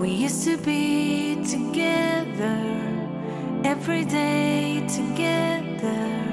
We used to be together every day together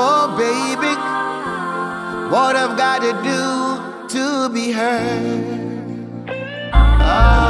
Oh, baby, what I've got to do to be heard. Oh.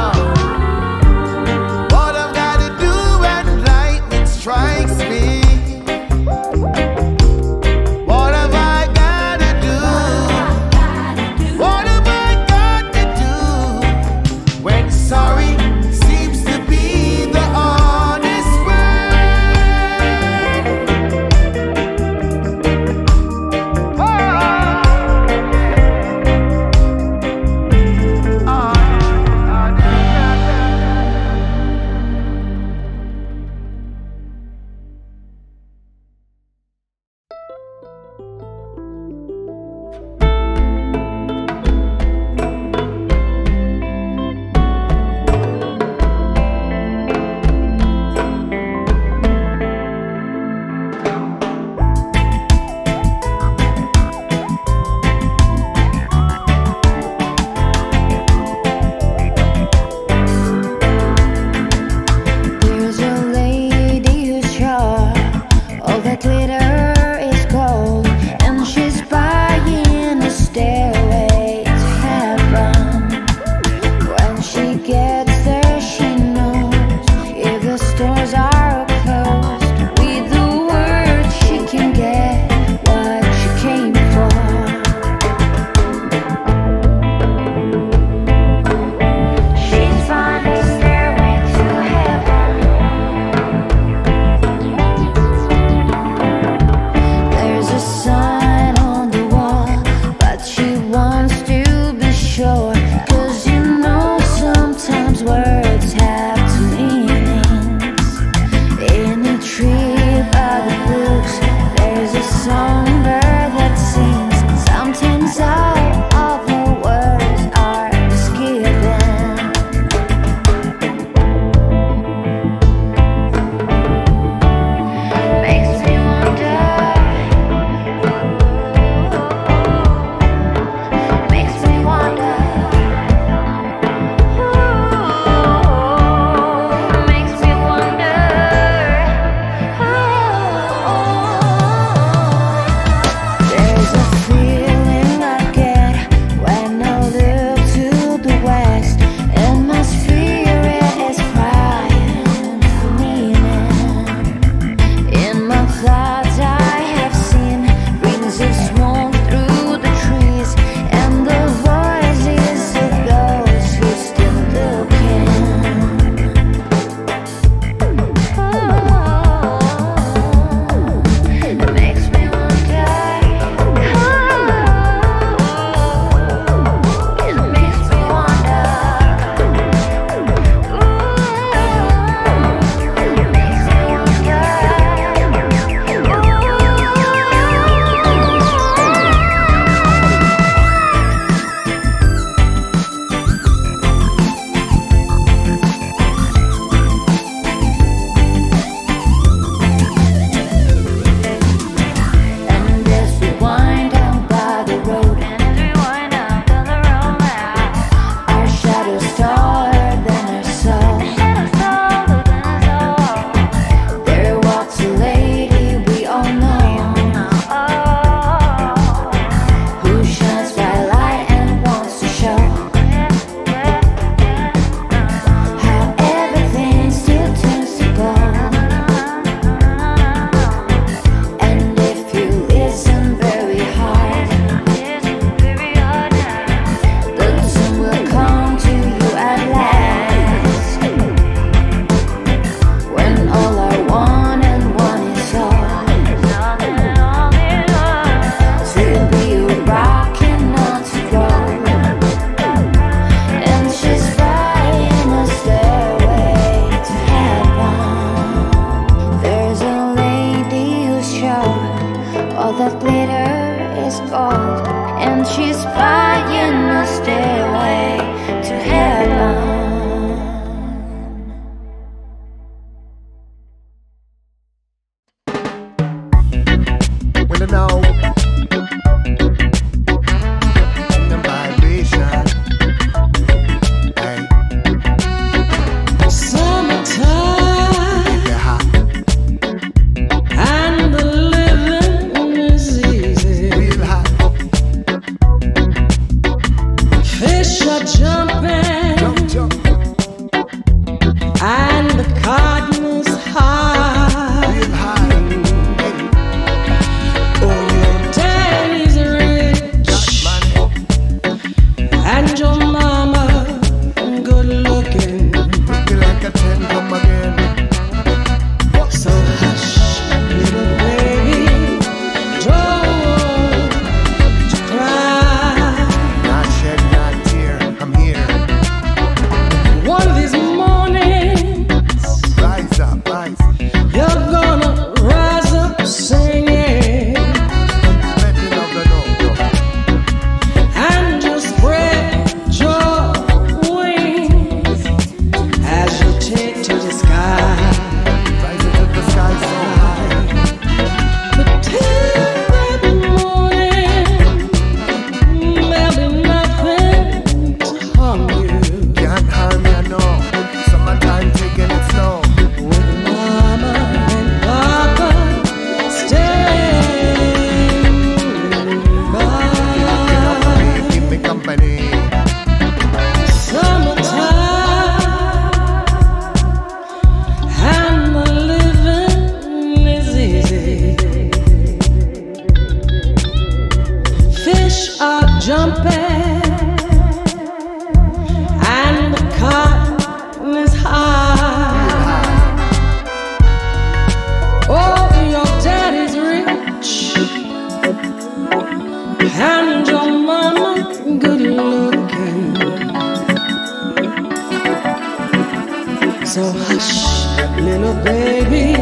Baby,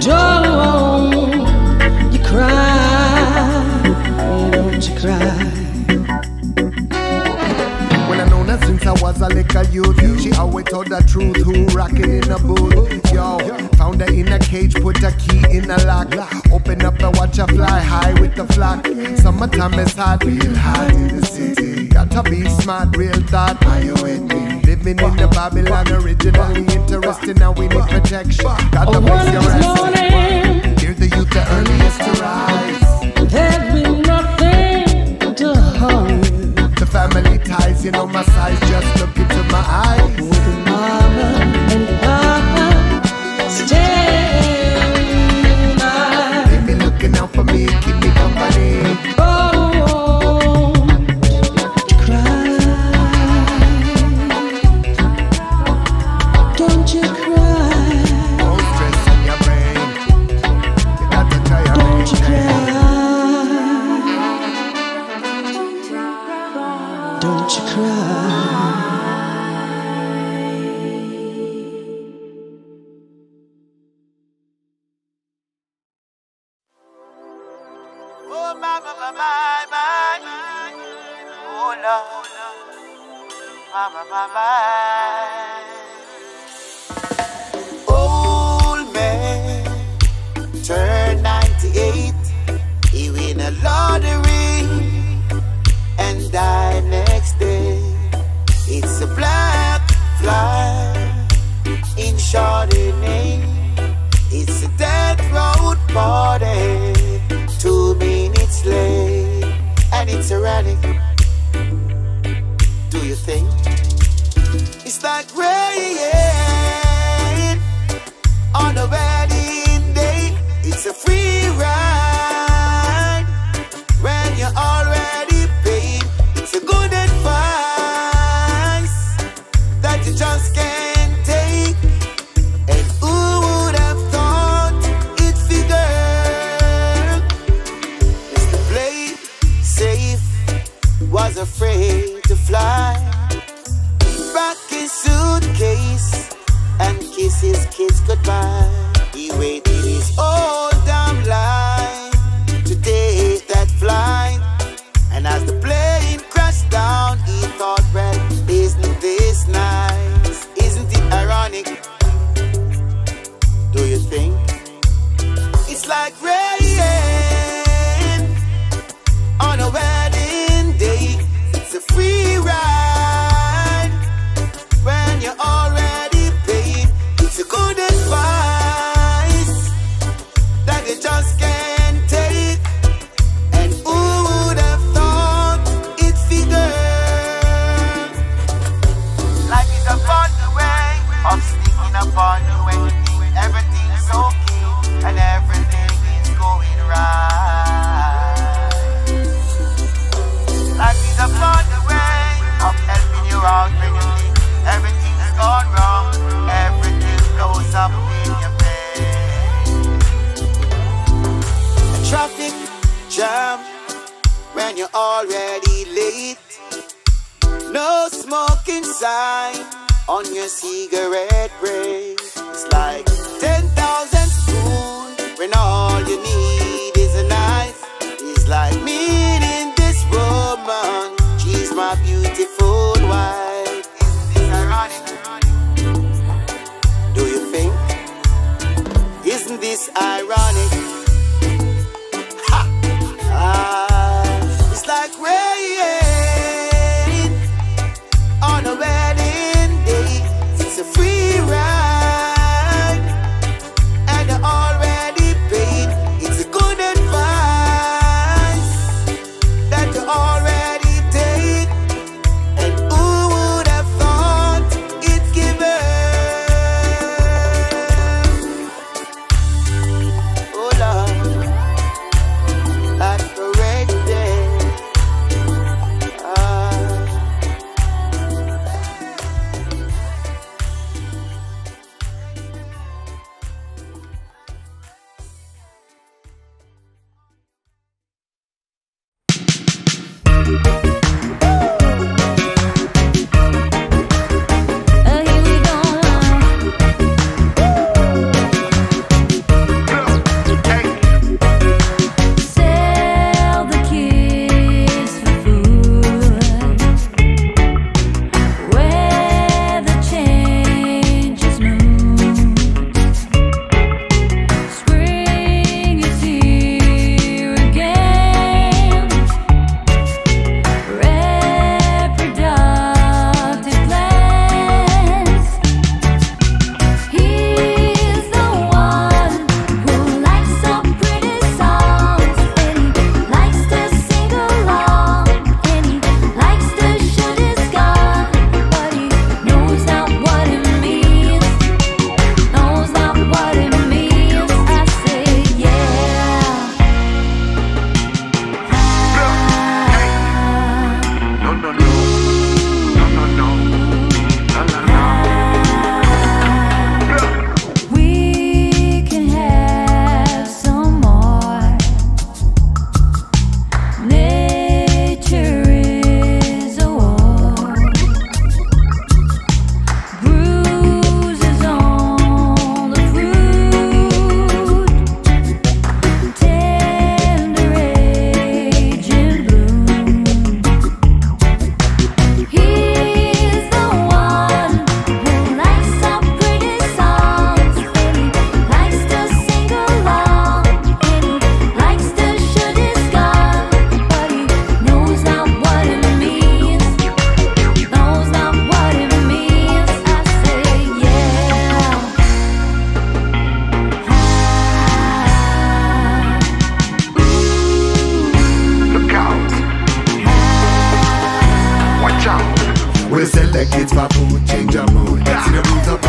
don't you cry, don't you cry. Well, I know that since I was a little youth. She always told the truth, who rockin' in a. Yo, found her in a cage, put a key in lock. Open up watch fly high with the flock. Is hot in the city. Gotta be smart, real thought. Are you with me? Living in the Babylon, originally interesting. Now we need protection. Oh, one of your rest. morning, Hear the youth, the earliest to rise. there'll be nothing to harm. The family ties, you know my size. Just look into my eyes. Oh, my, my, my, my, my. Oh. My, my, my, my. Old man turned 98. He win a lottery and died next day. It's a black fly in Chardonnay. It's a death road party, erratic. Do you think it's like rain on a wedding day? It's a free ride like red. sign on your cigarette break. It's like 10,000 spoons when all you need is a knife. It's like meeting this woman, she's my beautiful wife. Is this ironic? Do you think? Isn't this ironic? Make it for food, change your mood. See the moves up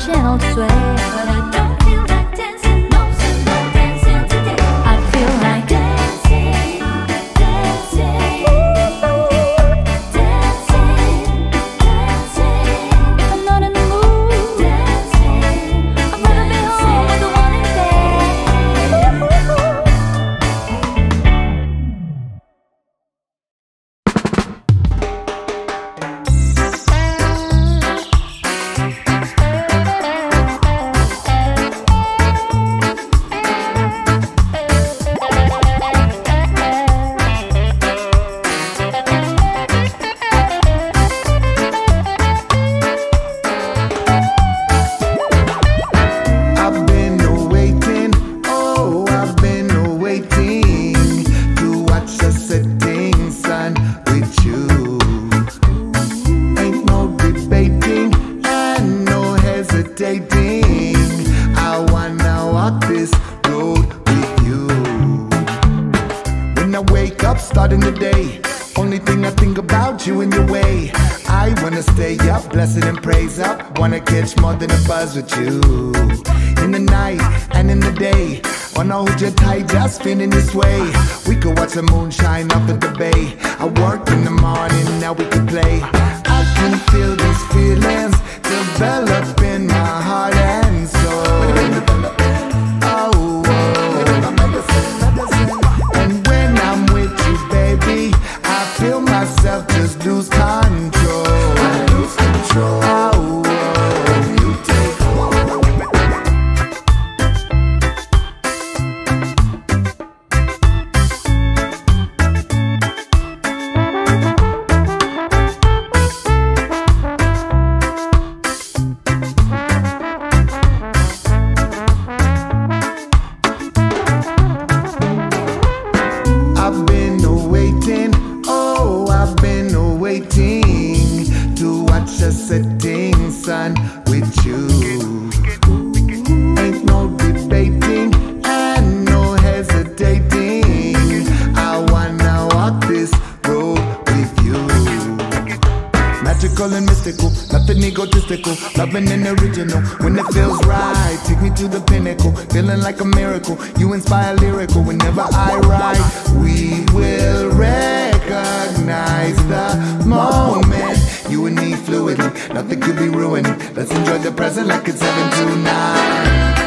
Chèo. way. We could watch the moonshine up at the bay. I work in the morning, now we can play. I can feel these feelings develop in my heart. like a miracle. You inspire lyrical whenever I write. We will recognize the moment. You and me fluidly, nothing could be ruined. Let's enjoy the present like it's heaven tonight.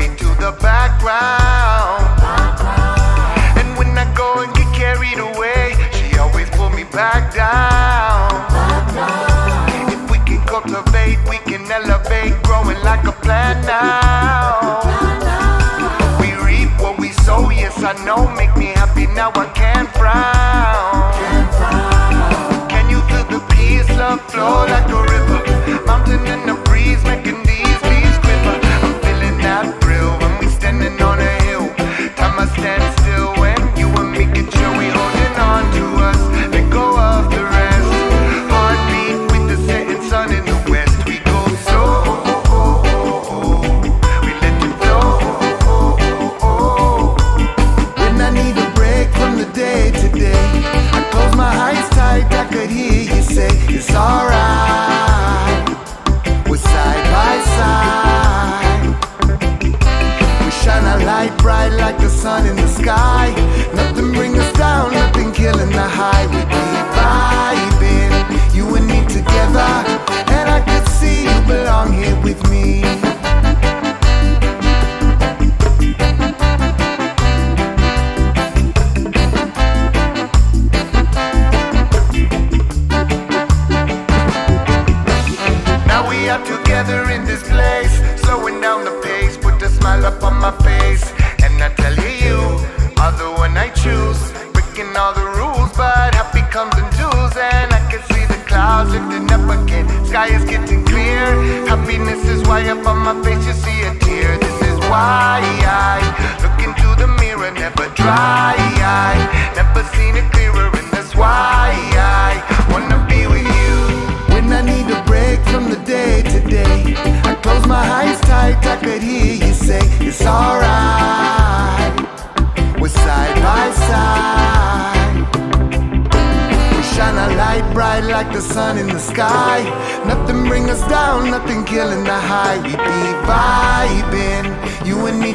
fade to the background. And when I go and get carried away, she always pull me back down. If we can cultivate, we can elevate, growing like a plant now. We reap what we sow, yes I know, make me happy now I can't frown. Can't frown. Can you feel the peace, love flow like a river, mountain and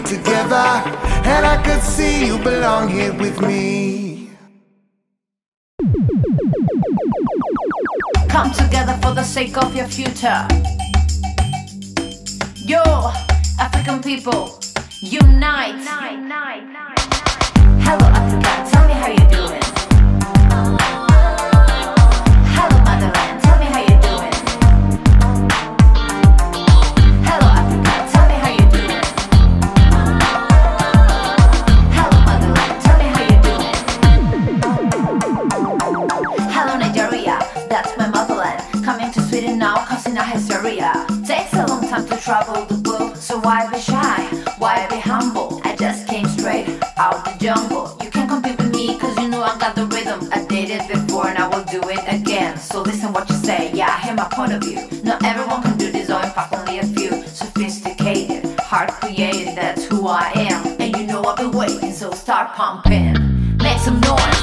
together, and I could see you belong here with me. Come together for the sake of your future. Yo, African people, unite. Hello, Africa, tell me how you do. pumping. Make some noise.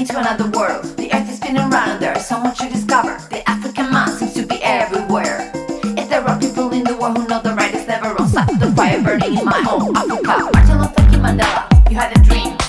into another world. The earth is spinning round and there's so much to discover. The African mind seems to be everywhere. If there are people in the world who know the right is never wrong, stop the fire burning in my home, Africa. Martin Luther King Mandela, you had a dream.